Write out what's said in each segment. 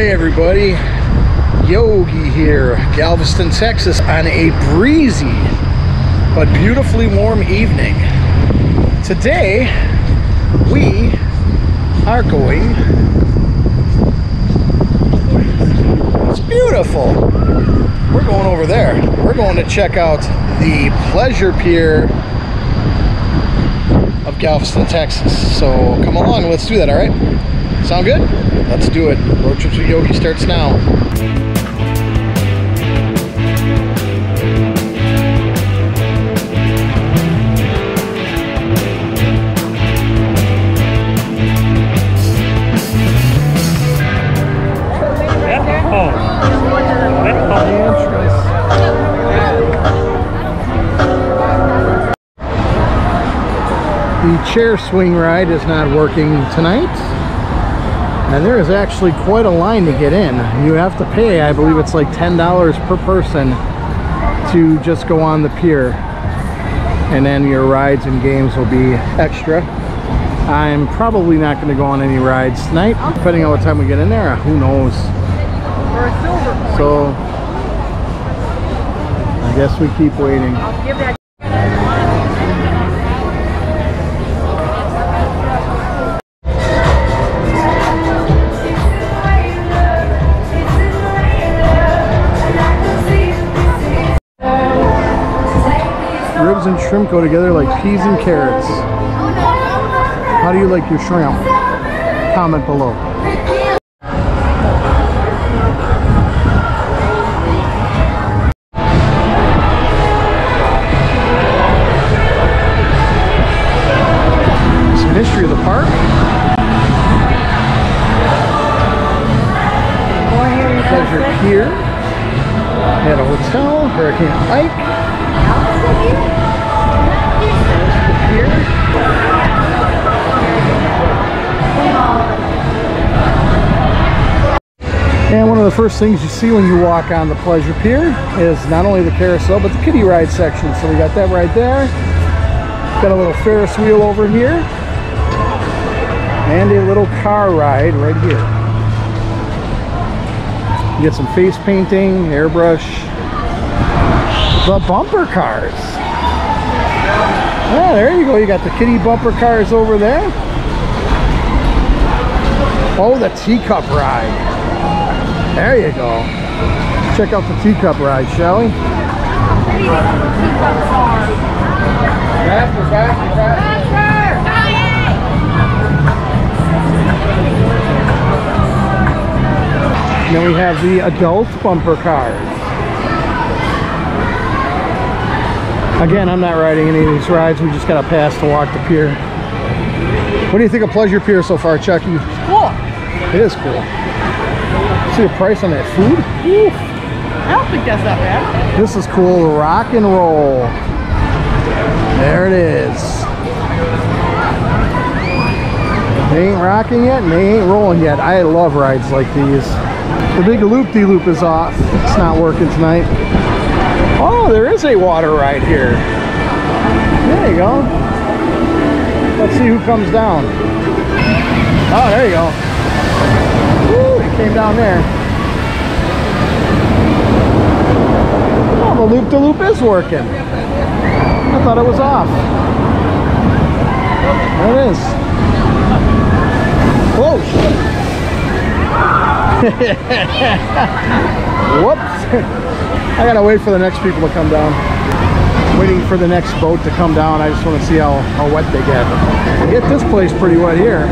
Hey everybody, Yogi here, Galveston, Texas on a breezy but beautifully warm evening. Today we are going, it's beautiful. We're going over there. We're going to check out the Pleasure Pier of Galveston, Texas. So come along, let's do that, all right? Sound good? Let's do it. Road Trips with Yogi starts now. The chair swing ride is not working tonight. And there is actually quite a line to get in. You have to pay, I believe it's like $10 per person to just go on the pier. And then your rides and games will be extra. I'm probably not going to go on any rides tonight, depending on what time we get in there. Uh, who knows? So, I guess we keep waiting. Shrimp go together like peas and carrots. How do you like your shrimp? Comment below. History of the park. The first things you see when you walk on the Pleasure Pier is not only the carousel, but the kiddie ride section. So we got that right there. Got a little Ferris wheel over here. And a little car ride right here. You get some face painting, airbrush. The bumper cars. Yeah, there you go. You got the kiddie bumper cars over there. Oh, the teacup ride. There you go. Check out the teacup ride, shall we? Faster, faster, faster. And then we have the adult bumper cars. Again, I'm not riding any of these rides. We just got a pass to walk the pier. What do you think of Pleasure Pier so far, Chuckie? Cool. It is cool. See the price on that food? Oof. I don't think that's that bad. This is cool. Rock and roll. There it is. They ain't rocking yet and they ain't rolling yet. I love rides like these. The big loop-de-loop is off. It's not working tonight. Oh, there is a water ride here. There you go. Let's see who comes down. Oh, there you go. Came down there. Oh, the loop-de-loop is working. I thought it was off. There it is. Oh, Whoa! shit. Whoops. I gotta wait for the next people to come down. Waiting for the next boat to come down. I just want to see how, how wet they get. Get this place pretty wet here.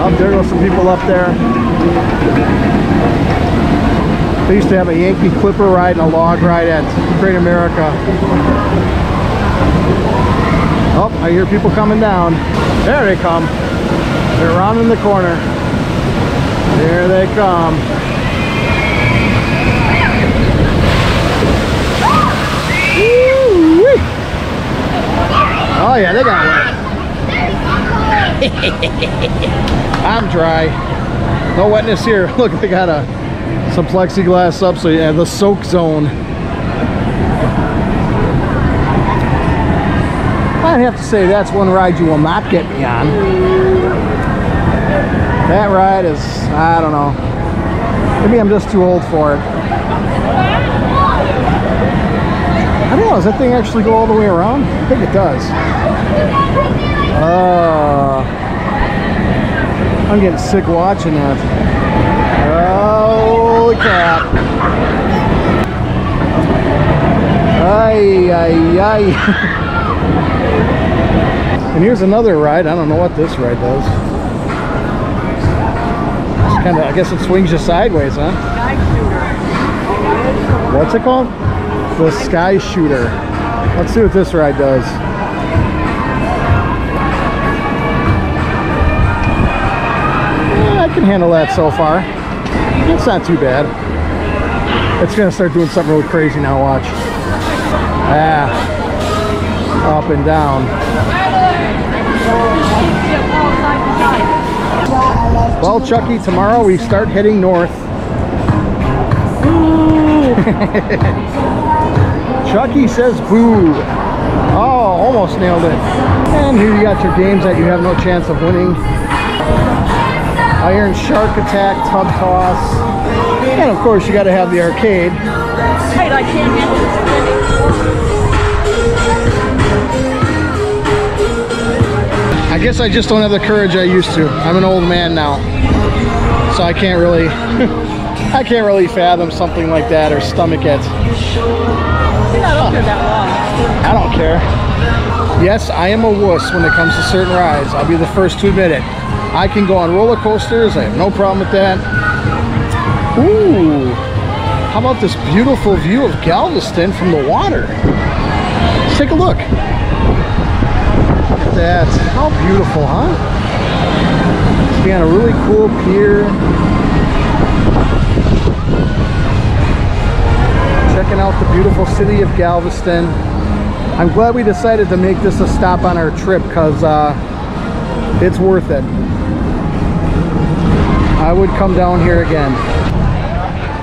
Oh, there go some people up there. They used to have a Yankee Clipper ride and a log ride at Great America. Oh, I hear people coming down. There they come. They're around in the corner. There they come. Oh yeah, they got wet. I'm dry. No wetness here. Look, they got a some plexiglass up so yeah, the soak zone. I'd have to say that's one ride you will not get me on. That ride is, I don't know. Maybe I'm just too old for it. I don't know, does that thing actually go all the way around? I think it does. Uh, I'm getting sick watching that. Holy crap. Ay, ay, ay. and here's another ride. I don't know what this ride does. It's kind of, I guess it swings you sideways, huh? What's it called? The Sky Shooter. Let's see what this ride does. I can handle that so far. It's not too bad. It's gonna start doing something really crazy now, watch. Ah. Up and down. Well, Chuckie, tomorrow we start heading north. Chuckie says boo. Oh, almost nailed it. And here you got your games that you have no chance of winning. Iron Shark Attack, Tub Toss. And of course you got to have the arcade. Wait, I can't handle I guess I just don't have the courage I used to. I'm an old man now. So I can't really I can't really fathom something like that or stomach it. You're not up there that long. I don't care. Yes, I am a wuss when it comes to certain rides. I'll be the first to admit it. I can go on roller coasters. I have no problem with that. Ooh. How about this beautiful view of Galveston from the water? Let's take a look. Look at that. How beautiful, huh? Let's be on a really cool pier. Checking out the beautiful city of Galveston. I'm glad we decided to make this a stop on our trip because uh, it's worth it. I would come down here again.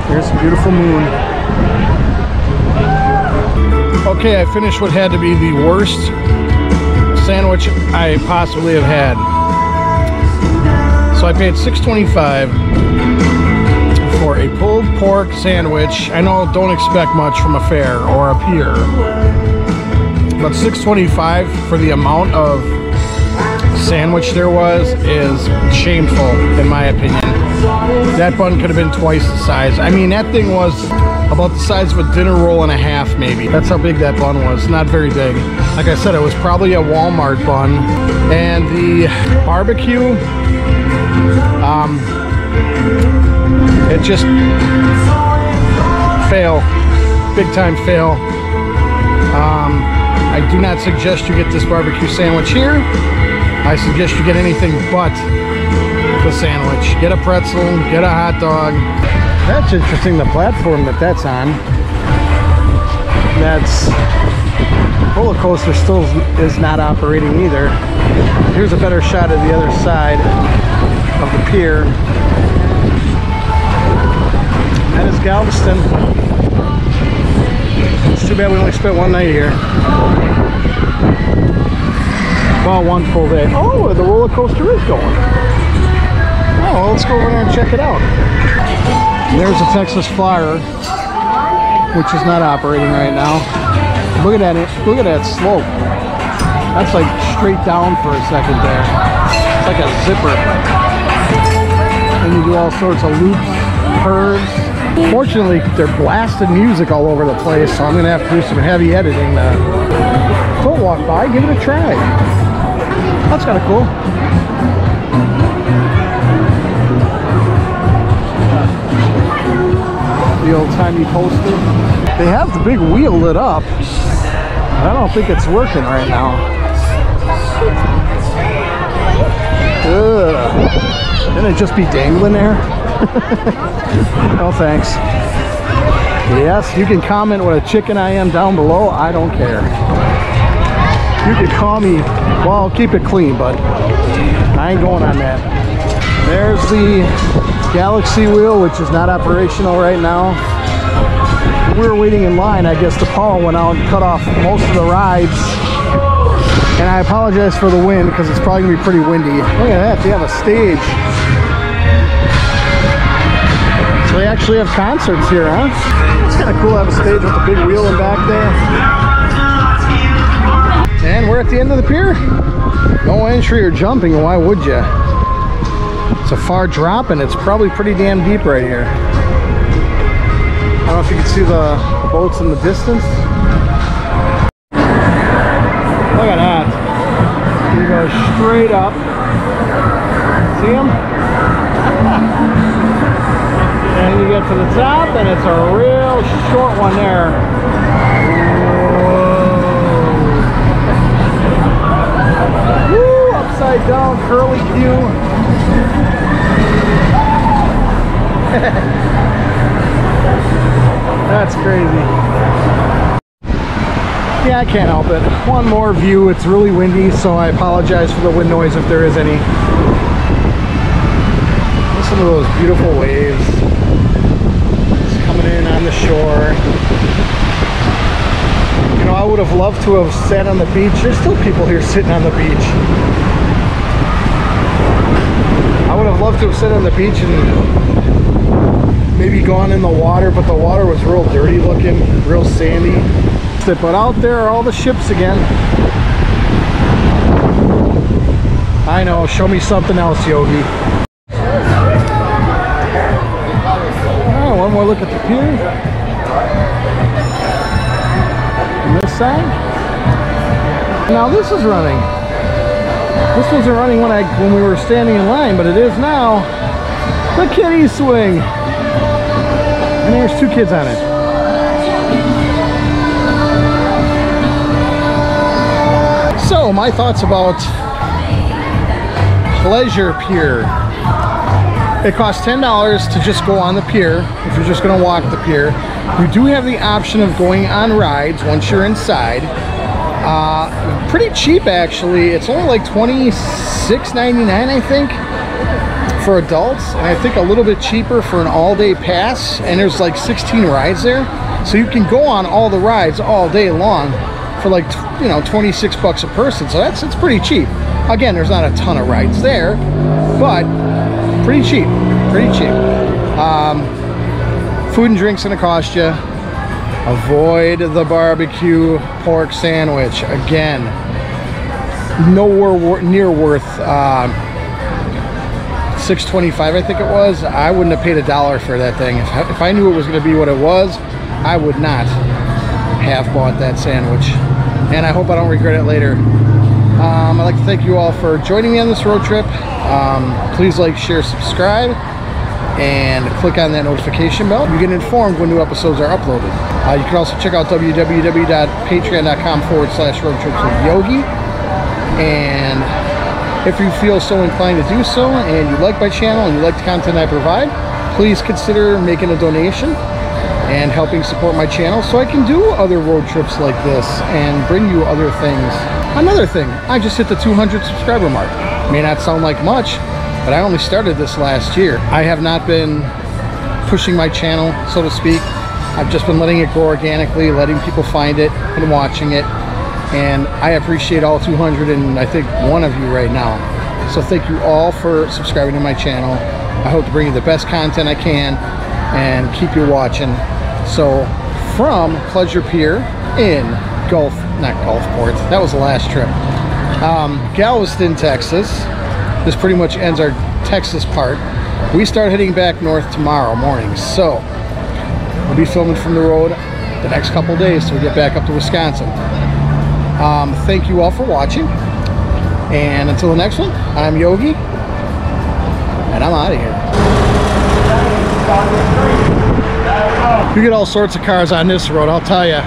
There's a beautiful moon. Okay, I finished what had to be the worst sandwich I possibly have had. So I paid $6.25 for a pulled pork sandwich. I know don't expect much from a fair or a pier. But $6.25 for the amount of sandwich there was is shameful in my opinion. That bun could have been twice the size. I mean, that thing was about the size of a dinner roll and a half, maybe. That's how big that bun was. Not very big. Like I said, it was probably a Walmart bun. And the barbecue, um, it just fail. Big time fail. Um, I do not suggest you get this barbecue sandwich here. I suggest you get anything but the sandwich. Get a pretzel, get a hot dog. That's interesting, the platform that that's on. That's roller coaster still is not operating either. Here's a better shot of the other side of the pier. That is Galveston. It's too bad we only spent one night here. Well, one full day. Oh, the roller coaster is going. Oh, well, let's go over there and check it out. There's a Texas Flyer, which is not operating right now. Look at that! Look at that slope. That's like straight down for a second there. It's like a zipper. And you do all sorts of loops, curves. Fortunately, they're blasting music all over the place, so I'm gonna have to do some heavy editing. Foot walk by, give it a try. That's kind of cool. The old-timey poster. They have the big wheel lit up. I don't think it's working right now. Ugh. Can it just be dangling there? no thanks. Yes, you can comment what a chicken I am down below. I don't care. You can call me, well, keep it clean, but I ain't going on that. There's the Galaxy wheel, which is not operational right now. We were waiting in line. I guess the power went out and cut off most of the rides. And I apologize for the wind because it's probably gonna be pretty windy. Look at that, they have a stage So they actually have concerts here, huh? It's kind of cool to have a stage with a big wheel in back there. And we're at the end of the pier. No entry or jumping, why would you? It's a far drop and it's probably pretty damn deep right here. I don't know if you can see the, boats in the distance. Look at that. You go straight up. See them? and you get to the top and it's a real short one there. Whoa. Woo! Upside down curly Q. That's crazy. Yeah, I can't help it. One more view. It's really windy, so I apologize for the wind noise if there is any. Listen to those beautiful waves. Just coming in on the shore. You know, I would have loved to have sat on the beach. There's still people here sitting on the beach. I would have loved to have sat on the beach and maybe gone in the water, but the water was real dirty looking, real sandy. But out there are all the ships again. I know, show me something else, Yogi. Oh, one more look at the pier. On this side. Now this is running. This wasn't running when I when we were standing in line, but it is now. The kiddie swing. And there's two kids on it. So, my thoughts about Pleasure Pier. It costs $10 to just go on the pier if you're just going to walk the pier. You do have the option of going on rides once you're inside. Uh, pretty cheap actually. It's only like $26.99 I think for adults and I think a little bit cheaper for an all-day pass and there's like 16 rides there. So you can go on all the rides all day long for like you know 26 bucks a person. So that's it's pretty cheap. Again there's not a ton of rides there but pretty cheap pretty cheap. Um, food and drinks gonna cost you avoid the barbecue pork sandwich. Again nowhere near worth uh, 625 I think it was I wouldn't have paid a dollar for that thing. If I, if I knew it was going to be what it was I would not have bought that sandwich. And I hope I don't regret it later. Um, I'd like to thank you all for joining me on this road trip. Um, please like share subscribe and click on that notification bell you get informed when new episodes are uploaded. Uh, you can also check out www.patreon.com forward slash road trips with yogi. And if you feel so inclined to do so and you like my channel and you like the content I provide, please consider making a donation and helping support my channel so I can do other road trips like this and bring you other things. Another thing, I just hit the 200 subscriber mark. May not sound like much, but I only started this last year. I have not been pushing my channel, so to speak. I've just been letting it grow organically, letting people find it and watching it and I appreciate all 200 and I think one of you right now. So thank you all for subscribing to my channel. I hope to bring you the best content I can and keep you watching. So from Pleasure Pier in Gulf, not Gulfport, that was the last trip. Um, Galveston, Texas. This pretty much ends our Texas part. We start heading back north tomorrow morning. So we'll be filming from the road the next couple days till we get back up to Wisconsin. Um, thank you all for watching. And until the next one, I'm Yogi. And I'm out of here. You get all sorts of cars on this road, I'll tell you.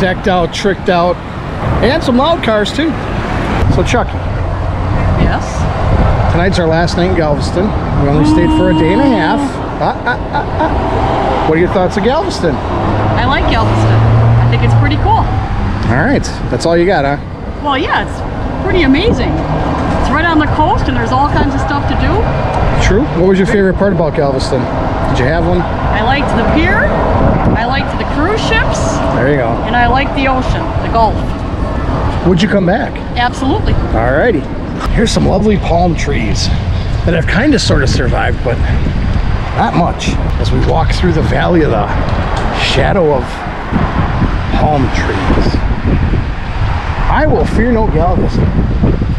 Decked out, tricked out. And some loud cars too. So Chuckie. Yes. Tonight's our last night in Galveston. We only stayed for a day and a half. Ah, ah, ah, ah. What are your thoughts of Galveston? I like Galveston. I think it's pretty cool. All right, that's all you got, huh? Well, yeah, it's pretty amazing. It's right on the coast and there's all kinds of stuff to do. True. What was your favorite part about Galveston? Did you have one? I liked the pier, I liked the cruise ships, There you go. and I liked the ocean, the Gulf. Would you come back? Absolutely. All righty. Here's some lovely palm trees that have kind of sort of survived, but Not much. As we walk through the valley of the shadow of palm trees. I will fear no Galveston.